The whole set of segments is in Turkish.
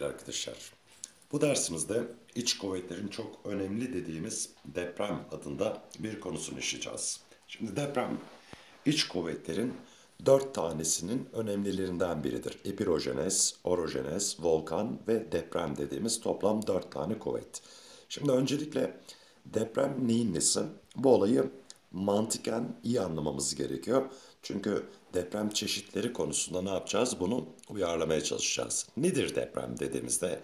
arkadaşlar. Bu dersimizde iç kuvvetlerin çok önemli dediğimiz deprem adında bir konusunu işleyeceğiz. Şimdi deprem iç kuvvetlerin dört tanesinin önemlilerinden biridir. Epirojenez, orojenez, volkan ve deprem dediğimiz toplam dört tane kuvvet. Şimdi öncelikle deprem neyin nesi? Bu olayı mantıken iyi anlamamız gerekiyor. Çünkü deprem çeşitleri konusunda ne yapacağız? Bunu uyarlamaya çalışacağız. Nedir deprem dediğimizde?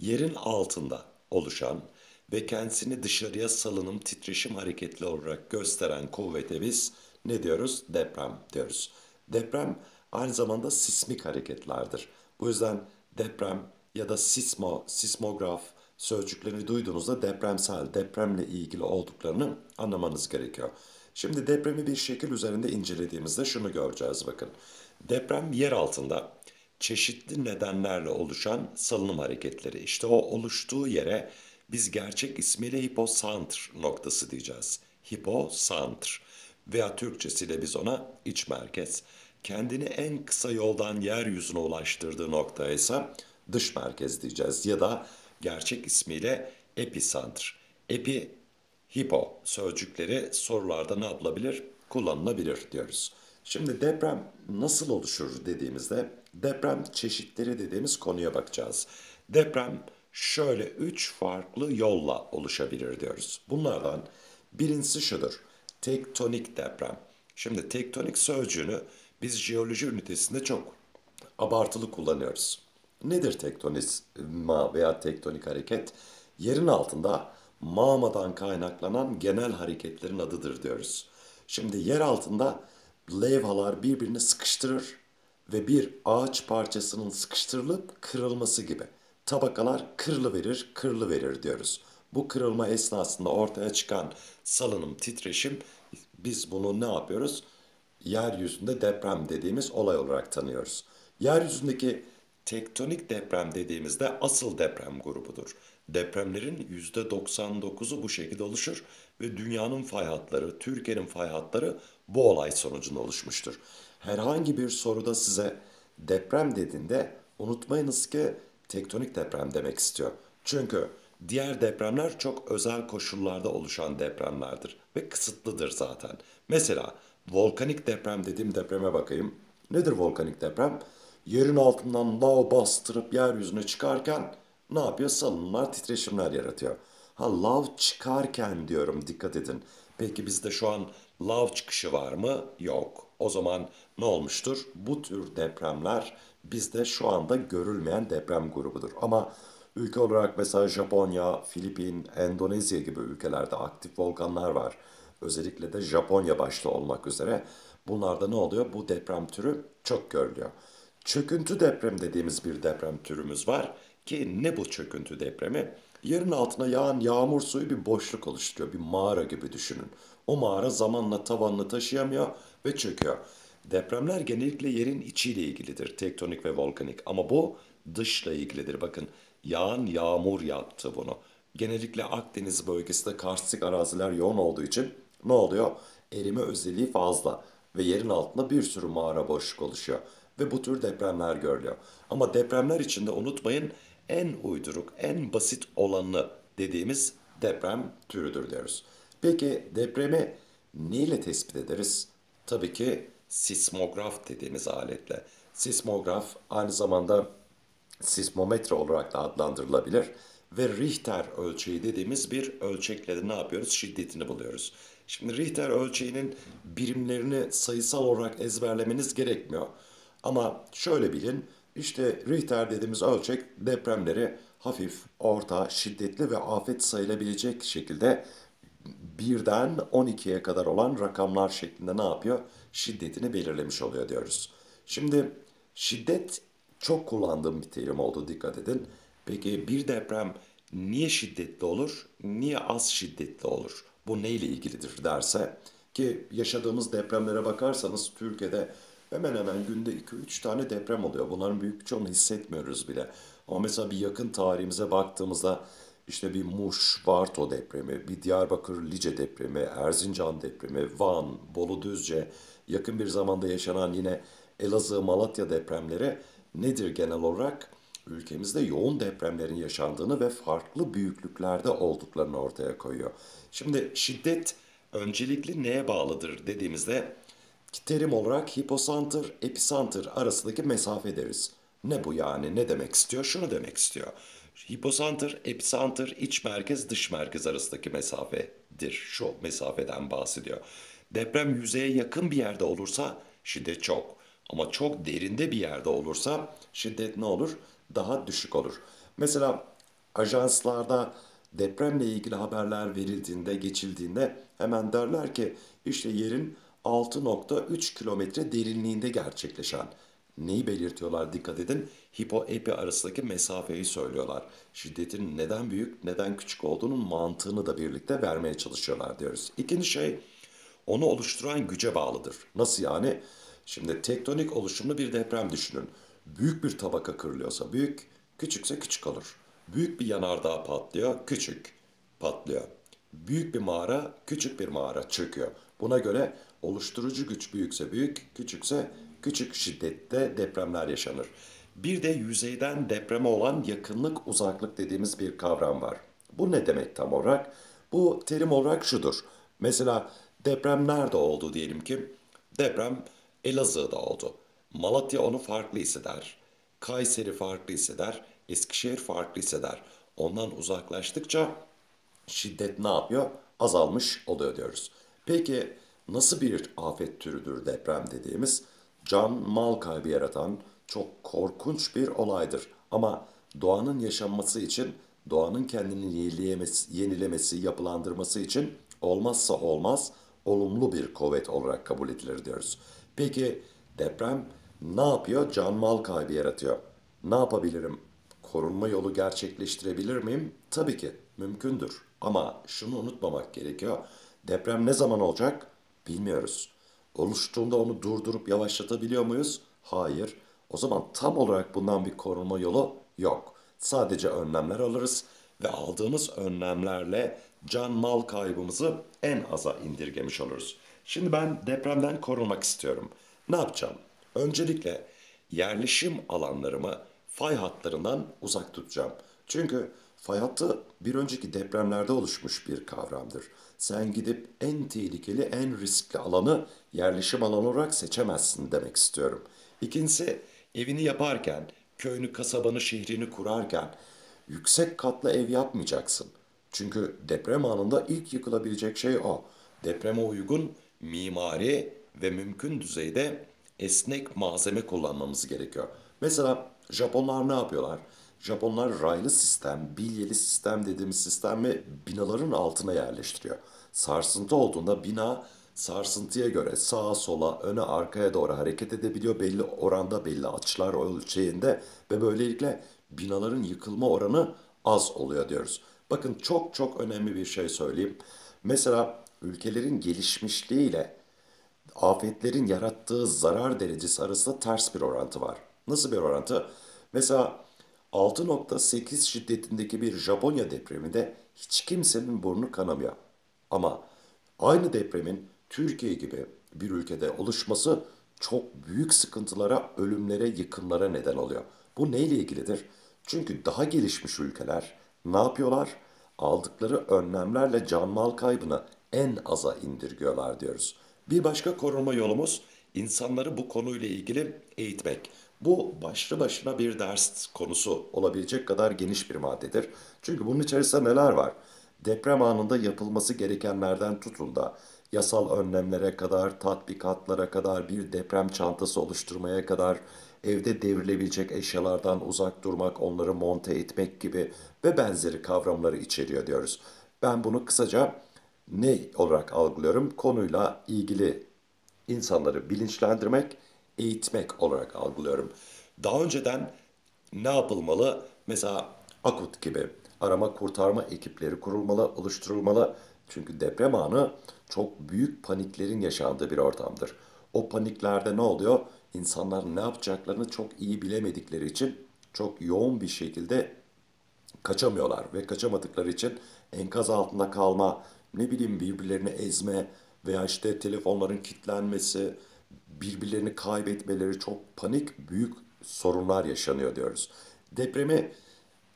Yerin altında oluşan ve kendisini dışarıya salınım, titreşim hareketli olarak gösteren kuvvete biz ne diyoruz? Deprem diyoruz. Deprem aynı zamanda sismik hareketlerdir. Bu yüzden deprem ya da sismo, sismograf sözcüklerini duyduğunuzda depremsel, depremle ilgili olduklarını anlamanız gerekiyor. Şimdi depremi bir şekil üzerinde incelediğimizde şunu göreceğiz bakın. Deprem yer altında çeşitli nedenlerle oluşan salınım hareketleri. İşte o oluştuğu yere biz gerçek ismiyle hiposantr noktası diyeceğiz. Hiposantr veya Türkçesiyle biz ona iç merkez. Kendini en kısa yoldan yeryüzüne ulaştırdığı noktaya ise dış merkez diyeceğiz. Ya da gerçek ismiyle episantr. Epi, hipo sözcükleri sorularda ne yapılabilir? Kullanılabilir diyoruz. Şimdi deprem nasıl oluşur dediğimizde deprem çeşitleri dediğimiz konuya bakacağız. Deprem şöyle üç farklı yolla oluşabilir diyoruz. Bunlardan birincisi şudur. Tektonik deprem. Şimdi tektonik sözcüğünü biz jeoloji ünitesinde çok abartılı kullanıyoruz. Nedir tektonizma veya tektonik hareket? Yerin altında mağmadan kaynaklanan genel hareketlerin adıdır diyoruz. Şimdi yer altında levhalar birbirini sıkıştırır ve bir ağaç parçasının sıkıştırılıp kırılması gibi tabakalar kırılı verir, kırılı verir diyoruz. Bu kırılma esnasında ortaya çıkan salınım, titreşim biz bunu ne yapıyoruz? Yeryüzünde deprem dediğimiz olay olarak tanıyoruz. Yeryüzündeki tektonik deprem dediğimizde asıl deprem grubudur. Depremlerin %99'u bu şekilde oluşur ve dünyanın fay hatları, Türkiye'nin fay hatları bu olay sonucunda oluşmuştur. Herhangi bir soruda size deprem dediğinde unutmayınız ki tektonik deprem demek istiyor. Çünkü diğer depremler çok özel koşullarda oluşan depremlerdir ve kısıtlıdır zaten. Mesela volkanik deprem dediğim depreme bakayım. Nedir volkanik deprem? Yerin altından lav bastırıp yeryüzüne çıkarken ne yapıyor? Salınımlar, titreşimler yaratıyor. Ha lav çıkarken diyorum dikkat edin. Peki bizde şu an lav çıkışı var mı? Yok. O zaman ne olmuştur? Bu tür depremler bizde şu anda görülmeyen deprem grubudur. Ama ülke olarak mesela Japonya, Filipin, Endonezya gibi ülkelerde aktif volkanlar var. Özellikle de Japonya başta olmak üzere. Bunlarda ne oluyor? Bu deprem türü çok görülüyor. Çöküntü deprem dediğimiz bir deprem türümüz var ki ne bu çöküntü depremi? Yerin altına yağan yağmur suyu bir boşluk oluşturuyor. Bir mağara gibi düşünün. O mağara zamanla tavanını taşıyamıyor ve çöküyor. Depremler genellikle yerin içiyle ilgilidir. Tektonik ve volkanik. Ama bu dışla ilgilidir. Bakın yağan yağmur yaptı bunu. Genellikle Akdeniz bölgesinde karstik araziler yoğun olduğu için ne oluyor? Erime özelliği fazla ve yerin altında bir sürü mağara boşluk oluşuyor. Ve bu tür depremler görülüyor. Ama depremler içinde unutmayın en uyduruk, en basit olanı dediğimiz deprem türüdür diyoruz. Peki depremi neyle tespit ederiz? Tabii ki sismograf dediğimiz aletle. Sismograf aynı zamanda sismometre olarak da adlandırılabilir ve Richter ölçeği dediğimiz bir ölçekle de ne yapıyoruz? Şiddetini buluyoruz. Şimdi Richter ölçeğinin birimlerini sayısal olarak ezberlemeniz gerekmiyor. Ama şöyle bilin, işte Richter dediğimiz ölçek depremleri hafif, orta, şiddetli ve afet sayılabilecek şekilde birden 12'ye kadar olan rakamlar şeklinde ne yapıyor? Şiddetini belirlemiş oluyor diyoruz. Şimdi şiddet çok kullandığım bir terim oldu dikkat edin. Peki bir deprem niye şiddetli olur, niye az şiddetli olur? Bu neyle ilgilidir derse ki yaşadığımız depremlere bakarsanız Türkiye'de hemen hemen günde 2-3 tane deprem oluyor. Bunların büyük çoğunu hissetmiyoruz bile. Ama mesela bir yakın tarihimize baktığımızda işte bir Muş, Varto depremi, bir Diyarbakır, Lice depremi, Erzincan depremi, Van, Bolu Düzce, yakın bir zamanda yaşanan yine Elazığ, Malatya depremleri nedir genel olarak? Ülkemizde yoğun depremlerin yaşandığını ve farklı büyüklüklerde olduklarını ortaya koyuyor. Şimdi şiddet öncelikli neye bağlıdır dediğimizde terim olarak hiposantır, episantır arasındaki mesafe deriz. Ne bu yani? Ne demek istiyor? Şunu demek istiyor. Hiposantır, episantır, iç merkez, dış merkez arasındaki mesafedir. Şu mesafeden bahsediyor. Deprem yüzeye yakın bir yerde olursa şiddet çok. Ama çok derinde bir yerde olursa şiddet ne olur? Daha düşük olur. Mesela ajanslarda depremle ilgili haberler verildiğinde, geçildiğinde hemen derler ki işte yerin 6.3 kilometre derinliğinde gerçekleşen neyi belirtiyorlar dikkat edin. Hipo epi arasındaki mesafeyi söylüyorlar. Şiddetin neden büyük neden küçük olduğunun mantığını da birlikte vermeye çalışıyorlar diyoruz. İkinci şey onu oluşturan güce bağlıdır. Nasıl yani? Şimdi tektonik oluşumlu bir deprem düşünün. Büyük bir tabaka kırılıyorsa büyük, küçükse küçük olur. Büyük bir yanardağ patlıyor, küçük patlıyor. Büyük bir mağara, küçük bir mağara çöküyor. Buna göre oluşturucu güç büyükse büyük, küçükse küçük şiddette depremler yaşanır. Bir de yüzeyden depreme olan yakınlık uzaklık dediğimiz bir kavram var. Bu ne demek tam olarak? Bu terim olarak şudur. Mesela deprem nerede oldu diyelim ki? Deprem Elazığ'da oldu. Malatya onu farklı hisseder. Kayseri farklı hisseder. Eskişehir farklı hisseder. Ondan uzaklaştıkça şiddet ne yapıyor? Azalmış oluyor diyoruz. Peki nasıl bir afet türüdür deprem dediğimiz? Can mal kaybı yaratan çok korkunç bir olaydır. Ama doğanın yaşanması için, doğanın kendini yenilemesi, yapılandırması için olmazsa olmaz olumlu bir kuvvet olarak kabul edilir diyoruz. Peki deprem ne yapıyor? Can mal kaybı yaratıyor. Ne yapabilirim? Korunma yolu gerçekleştirebilir miyim? Tabii ki mümkündür. Ama şunu unutmamak gerekiyor. Deprem ne zaman olacak? Bilmiyoruz. Oluştuğunda onu durdurup yavaşlatabiliyor muyuz? Hayır. O zaman tam olarak bundan bir korunma yolu yok. Sadece önlemler alırız ve aldığımız önlemlerle can mal kaybımızı en aza indirgemiş oluruz. Şimdi ben depremden korunmak istiyorum. Ne yapacağım? Öncelikle yerleşim alanlarımı fay hatlarından uzak tutacağım. Çünkü fay hattı bir önceki depremlerde oluşmuş bir kavramdır. Sen gidip en tehlikeli, en riskli alanı yerleşim alanı olarak seçemezsin demek istiyorum. İkincisi evini yaparken, köyünü, kasabanı, şehrini kurarken yüksek katlı ev yapmayacaksın. Çünkü deprem anında ilk yıkılabilecek şey o. Depreme uygun mimari ve mümkün düzeyde esnek malzeme kullanmamız gerekiyor. Mesela Japonlar ne yapıyorlar? Japonlar raylı sistem, bilyeli sistem dediğimiz sistemi binaların altına yerleştiriyor. Sarsıntı olduğunda bina sarsıntıya göre sağa sola, öne arkaya doğru hareket edebiliyor. Belli oranda, belli açılar ölçeğinde ve böylelikle binaların yıkılma oranı az oluyor diyoruz. Bakın çok çok önemli bir şey söyleyeyim. Mesela ülkelerin gelişmişliğiyle afetlerin yarattığı zarar derecesi arasında ters bir orantı var. Nasıl bir orantı? Mesela 6.8 şiddetindeki bir Japonya depreminde hiç kimsenin burnu kanamıyor. Ama aynı depremin Türkiye gibi bir ülkede oluşması çok büyük sıkıntılara, ölümlere, yıkımlara neden oluyor. Bu neyle ilgilidir? Çünkü daha gelişmiş ülkeler ne yapıyorlar? Aldıkları önlemlerle can mal kaybını en aza indirgiyorlar diyoruz. Bir başka korunma yolumuz insanları bu konuyla ilgili eğitmek. Bu başlı başına bir ders konusu olabilecek kadar geniş bir maddedir. Çünkü bunun içerisinde neler var? Deprem anında yapılması gerekenlerden tutun da yasal önlemlere kadar, tatbikatlara kadar, bir deprem çantası oluşturmaya kadar, evde devrilebilecek eşyalardan uzak durmak, onları monte etmek gibi ve benzeri kavramları içeriyor diyoruz. Ben bunu kısaca ne olarak algılıyorum? Konuyla ilgili insanları bilinçlendirmek, eğitmek olarak algılıyorum. Daha önceden ne yapılmalı? Mesela AKUT gibi arama kurtarma ekipleri kurulmalı, oluşturulmalı. Çünkü deprem anı çok büyük paniklerin yaşandığı bir ortamdır. O paniklerde ne oluyor? İnsanlar ne yapacaklarını çok iyi bilemedikleri için çok yoğun bir şekilde kaçamıyorlar ve kaçamadıkları için enkaz altında kalma, ne bileyim birbirlerini ezme veya işte telefonların kilitlenmesi, birbirlerini kaybetmeleri çok panik büyük sorunlar yaşanıyor diyoruz. Depremi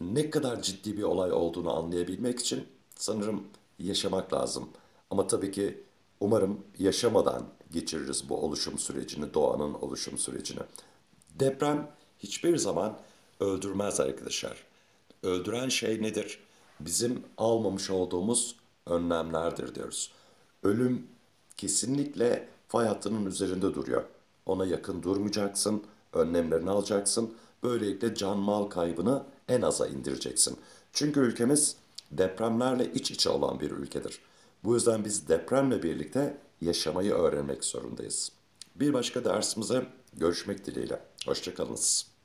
ne kadar ciddi bir olay olduğunu anlayabilmek için sanırım yaşamak lazım. Ama tabii ki umarım yaşamadan geçiririz bu oluşum sürecini, doğanın oluşum sürecini. Deprem hiçbir zaman öldürmez arkadaşlar. Öldüren şey nedir? Bizim almamış olduğumuz önlemlerdir diyoruz. Ölüm kesinlikle fay hattının üzerinde duruyor. Ona yakın durmayacaksın, önlemlerini alacaksın. Böylelikle can mal kaybını en aza indireceksin. Çünkü ülkemiz depremlerle iç içe olan bir ülkedir. Bu yüzden biz depremle birlikte yaşamayı öğrenmek zorundayız. Bir başka dersimize görüşmek dileğiyle. Hoşçakalınız.